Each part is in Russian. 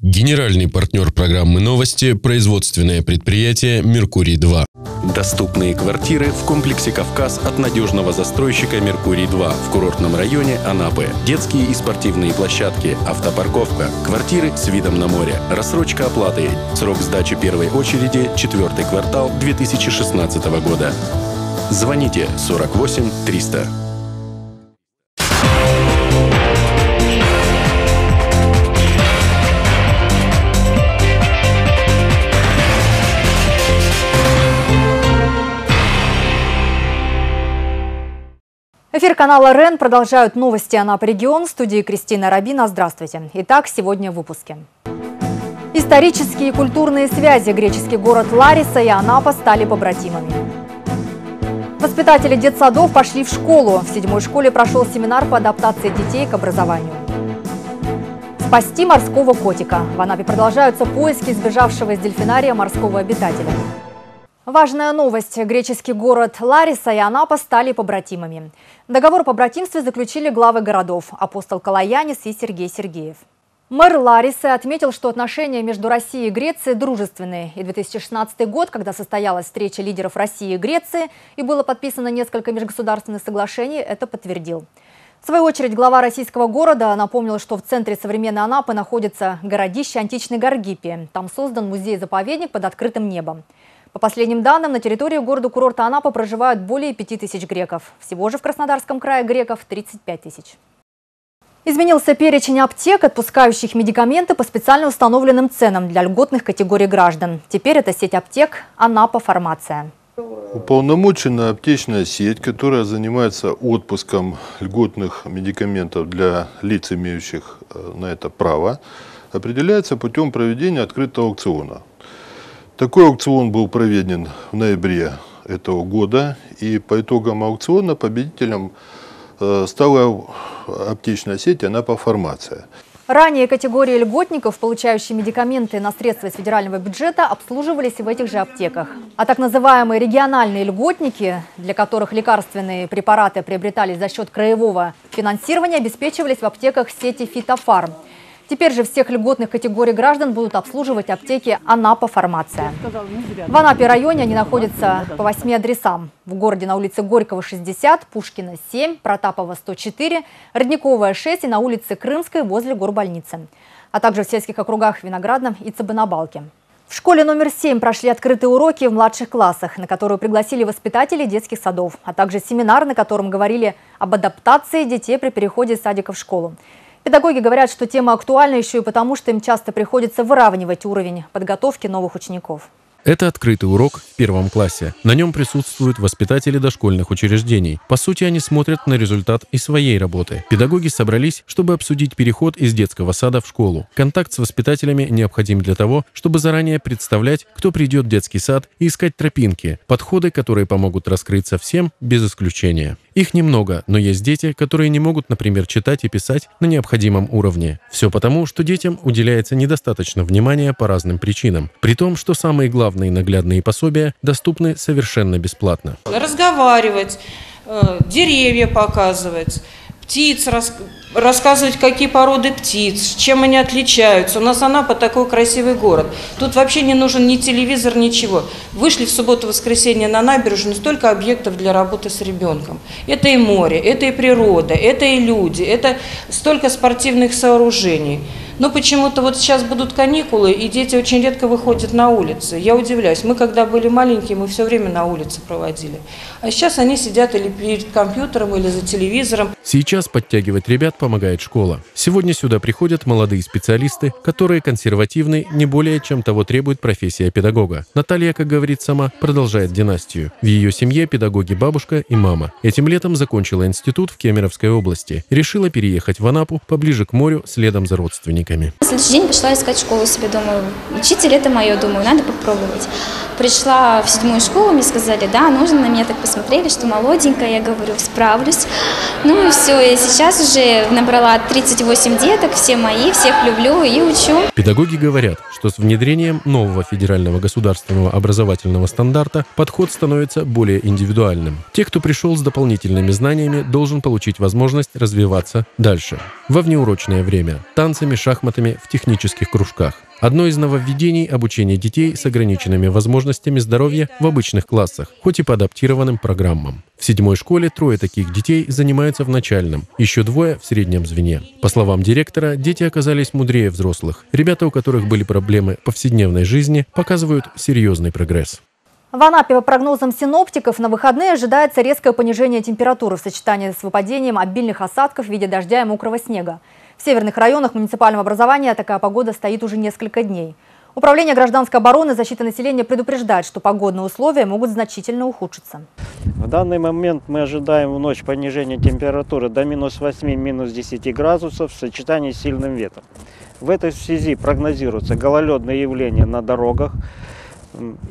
Генеральный партнер программы «Новости» – производственное предприятие «Меркурий-2». Доступные квартиры в комплексе «Кавказ» от надежного застройщика «Меркурий-2» в курортном районе Анапы. Детские и спортивные площадки, автопарковка, квартиры с видом на море, рассрочка оплаты. Срок сдачи первой очереди – четвертый квартал 2016 года. Звоните 48 300. Эфир канала РЕН продолжают новости Анапа регион. В студии Кристина Рабина. Здравствуйте. Итак, сегодня в выпуске. Исторические и культурные связи. Греческий город Лариса и Анапа стали побратимами. Воспитатели детсадов пошли в школу. В седьмой школе прошел семинар по адаптации детей к образованию. Спасти морского котика. В Анапе продолжаются поиски сбежавшего из дельфинария морского обитателя. Важная новость. Греческий город Лариса и Анапа стали побратимами. Договор по братимстве заключили главы городов – апостол Калаянис и Сергей Сергеев. Мэр Ларисы отметил, что отношения между Россией и Грецией дружественные. И 2016 год, когда состоялась встреча лидеров России и Греции и было подписано несколько межгосударственных соглашений, это подтвердил. В свою очередь, глава российского города напомнил, что в центре современной Анапы находится городище античной Гаргипии. Там создан музей-заповедник под открытым небом. По последним данным, на территории города-курорта Анапа проживают более 5 тысяч греков. Всего же в Краснодарском крае греков 35 тысяч. Изменился перечень аптек, отпускающих медикаменты по специально установленным ценам для льготных категорий граждан. Теперь это сеть аптек «Анапа Фармация». Уполномочена аптечная сеть, которая занимается отпуском льготных медикаментов для лиц, имеющих э, на это право, определяется путем проведения открытого аукциона. Такой аукцион был проведен в ноябре этого года, и по итогам аукциона победителем э, стала аптечная сеть «Анапа Фармация». Ранее категории льготников, получающие медикаменты на средства из федерального бюджета, обслуживались в этих же аптеках. А так называемые региональные льготники, для которых лекарственные препараты приобретались за счет краевого финансирования, обеспечивались в аптеках сети «Фитофарм». Теперь же всех льготных категорий граждан будут обслуживать аптеки «Анапа Фармация». В Анапе районе они находятся по восьми адресам. В городе на улице Горького 60, Пушкина 7, Протапова 104, Родниковая 6 и на улице Крымской возле горбольницы. А также в сельских округах Виноградном и Цыбанабалке. В школе номер 7 прошли открытые уроки в младших классах, на которые пригласили воспитателей детских садов, а также семинар, на котором говорили об адаптации детей при переходе из садика в школу. Педагоги говорят, что тема актуальна еще и потому, что им часто приходится выравнивать уровень подготовки новых учеников. Это открытый урок в первом классе. На нем присутствуют воспитатели дошкольных учреждений. По сути, они смотрят на результат и своей работы. Педагоги собрались, чтобы обсудить переход из детского сада в школу. Контакт с воспитателями необходим для того, чтобы заранее представлять, кто придет в детский сад и искать тропинки, подходы, которые помогут раскрыться всем без исключения. Их немного, но есть дети, которые не могут, например, читать и писать на необходимом уровне. Все потому, что детям уделяется недостаточно внимания по разным причинам. При том, что самые главные наглядные пособия доступны совершенно бесплатно. Разговаривать, э, деревья показывать, птиц рассказывать, какие породы птиц, чем они отличаются. У нас Анапа такой красивый город. Тут вообще не нужен ни телевизор, ничего. Вышли в субботу-воскресенье на набережную, столько объектов для работы с ребенком. Это и море, это и природа, это и люди, это столько спортивных сооружений. Но почему-то вот сейчас будут каникулы, и дети очень редко выходят на улицы. Я удивляюсь. Мы, когда были маленькие, мы все время на улице проводили. А сейчас они сидят или перед компьютером, или за телевизором. Сейчас подтягивать ребят помогает школа. Сегодня сюда приходят молодые специалисты, которые консервативны не более, чем того требует профессия педагога. Наталья, как говорит сама, продолжает династию. В ее семье педагоги бабушка и мама. Этим летом закончила институт в Кемеровской области. Решила переехать в Анапу поближе к морю следом за родственниками. На следующий день пошла искать школу себе, думаю, учитель это мое, думаю, надо попробовать. пришла в седьмую школу, мне сказали, да, нужно, на меня так посмотрели, что молоденькая, я говорю, справлюсь. Ну и все, и сейчас уже набрала 38 деток, все мои, всех люблю и учу. Педагоги говорят, что с внедрением нового федерального государственного образовательного стандарта подход становится более индивидуальным. Те, кто пришел с дополнительными знаниями, должен получить возможность развиваться дальше. Во внеурочное время – танцами, шахматами в технических кружках. Одно из нововведений – обучение детей с ограниченными возможностями здоровья в обычных классах, хоть и по адаптированным программам. В седьмой школе трое таких детей занимаются в начальном, еще двое в среднем звене. По словам директора, дети оказались мудрее взрослых. Ребята, у которых были проблемы повседневной жизни, показывают серьезный прогресс. В Анапе по прогнозам синоптиков на выходные ожидается резкое понижение температуры в сочетании с выпадением обильных осадков в виде дождя и мокрого снега. В северных районах муниципального образования такая погода стоит уже несколько дней. Управление гражданской обороны и защиты населения предупреждает, что погодные условия могут значительно ухудшиться. В данный момент мы ожидаем в ночь понижения температуры до минус 8, минус 10 градусов в сочетании с сильным ветром. В этой связи прогнозируются гололедные явления на дорогах,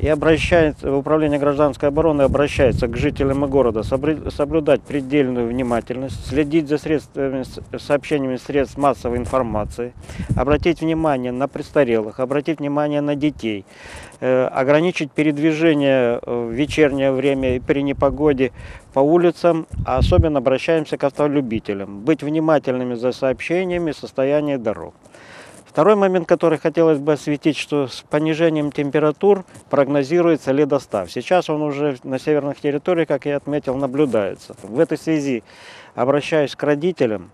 и обращается, Управление гражданской обороны обращается к жителям города соблюдать предельную внимательность, следить за средствами, сообщениями средств массовой информации, обратить внимание на престарелых, обратить внимание на детей, э, ограничить передвижение в вечернее время и при непогоде по улицам, а особенно обращаемся к автолюбителям, быть внимательными за сообщениями состояния дорог. Второй момент, который хотелось бы осветить, что с понижением температур прогнозируется ледостав. Сейчас он уже на северных территориях, как я отметил, наблюдается. В этой связи обращаюсь к родителям,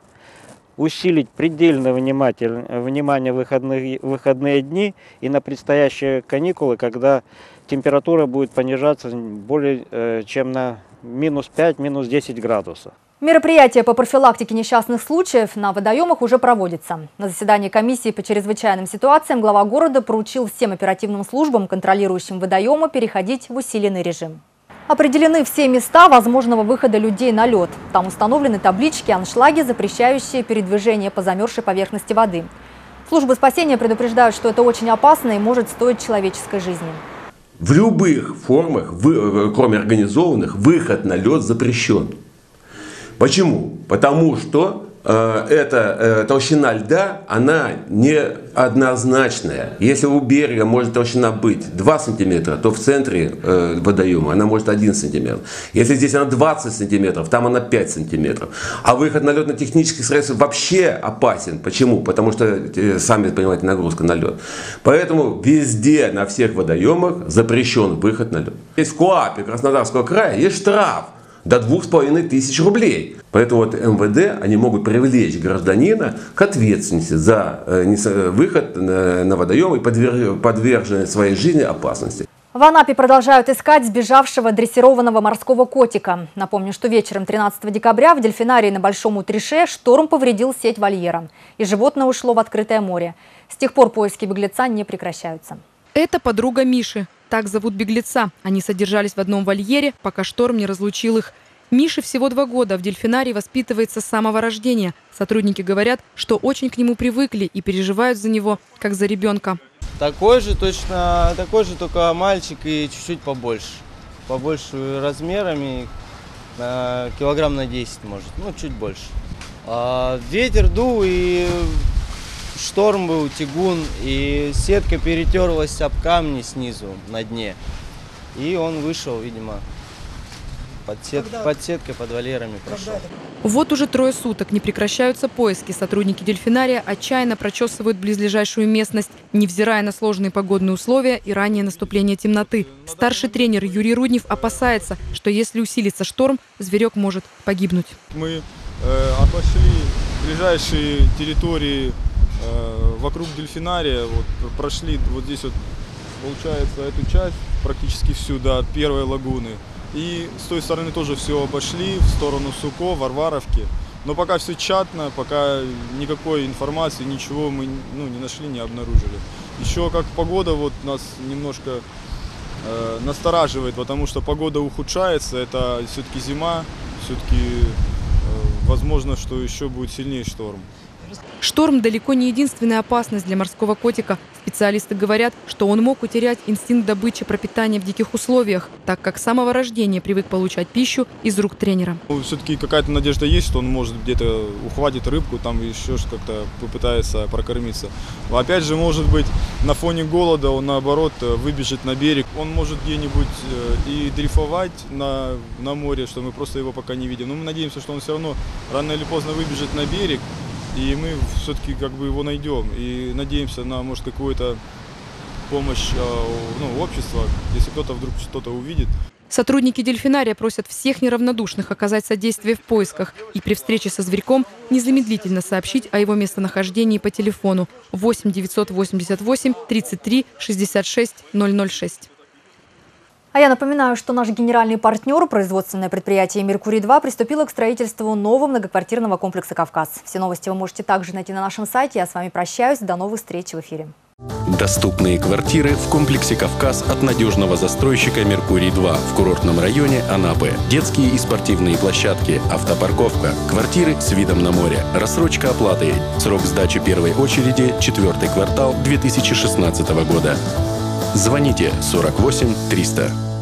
усилить предельное внимание в выходные, выходные дни и на предстоящие каникулы, когда температура будет понижаться более э, чем на минус 5, минус 10 градусов. Мероприятие по профилактике несчастных случаев на водоемах уже проводится. На заседании комиссии по чрезвычайным ситуациям глава города поручил всем оперативным службам, контролирующим водоемы, переходить в усиленный режим. Определены все места возможного выхода людей на лед. Там установлены таблички, аншлаги, запрещающие передвижение по замерзшей поверхности воды. Службы спасения предупреждают, что это очень опасно и может стоить человеческой жизни. В любых формах, э, кроме организованных, выход на лед запрещен. Почему? Потому что э, эта э, толщина льда, она не однозначная. Если у берега может толщина быть 2 сантиметра, то в центре э, водоема она может 1 сантиметр. Если здесь она 20 сантиметров, там она 5 сантиметров. А выход на ледно-технических средств вообще опасен. Почему? Потому что, э, сами понимаете, нагрузка на лед. Поэтому везде, на всех водоемах запрещен выход на лед. Есть в Куапе Краснодарского края есть штраф до двух с половиной тысяч рублей. Поэтому вот МВД, они могут привлечь гражданина к ответственности за э, выход на водоем и подверженность своей жизни опасности. В Анапе продолжают искать сбежавшего дрессированного морского котика. Напомню, что вечером 13 декабря в дельфинарии на Большом Утрише шторм повредил сеть вольера. И животное ушло в открытое море. С тех пор поиски беглеца не прекращаются. Это подруга Миши. Так зовут беглеца. Они содержались в одном вольере, пока шторм не разлучил их. Мише всего два года, в дельфинарии воспитывается с самого рождения. Сотрудники говорят, что очень к нему привыкли и переживают за него, как за ребенка. Такой же, точно такой же, только мальчик и чуть-чуть побольше. Побольше размерами, килограмм на 10 может, ну чуть больше. А ветер дул и шторм был, тягун, и сетка перетерлась об камни снизу на дне. И он вышел, видимо, под, сет... под сеткой, под вольерами прошел. Вот уже трое суток не прекращаются поиски. Сотрудники дельфинария отчаянно прочесывают близлежащую местность, невзирая на сложные погодные условия и раннее наступление темноты. Старший тренер Юрий Руднев опасается, что если усилится шторм, зверек может погибнуть. Мы э, обошли ближайшие территории вокруг дельфинария вот, прошли вот здесь вот, получается, эту часть практически всю, до да, первой лагуны. И с той стороны тоже все обошли, в сторону Суко, Варваровки. Но пока все тщательно, пока никакой информации, ничего мы ну, не нашли, не обнаружили. Еще как погода вот нас немножко э, настораживает, потому что погода ухудшается, это все-таки зима, все-таки э, возможно, что еще будет сильнее шторм. Шторм далеко не единственная опасность для морского котика. Специалисты говорят, что он мог утерять инстинкт добычи пропитания в диких условиях, так как с самого рождения привык получать пищу из рук тренера. Ну, Все-таки какая-то надежда есть, что он может где-то ухватит рыбку, там еще как-то попытается прокормиться. Опять же, может быть, на фоне голода он наоборот выбежит на берег. Он может где-нибудь э, и дрейфовать на, на море, что мы просто его пока не видим. Но мы надеемся, что он все равно рано или поздно выбежит на берег, и мы все-таки как бы его найдем. И надеемся на, может, какую-то помощь э, ну, общества, если кто-то вдруг что-то увидит. Сотрудники дельфинария просят всех неравнодушных оказать содействие в поисках и при встрече со зверьком незамедлительно сообщить о его местонахождении по телефону 8 988 33 66 006. А я напоминаю, что наш генеральный партнер, производственное предприятие «Меркурий-2», приступило к строительству нового многоквартирного комплекса «Кавказ». Все новости вы можете также найти на нашем сайте. Я с вами прощаюсь. До новых встреч в эфире. Доступные квартиры в комплексе «Кавказ» от надежного застройщика «Меркурий-2» в курортном районе Анапы. Детские и спортивные площадки, автопарковка, квартиры с видом на море, рассрочка оплаты. Срок сдачи первой очереди – четвертый квартал 2016 года. Звоните 48 300.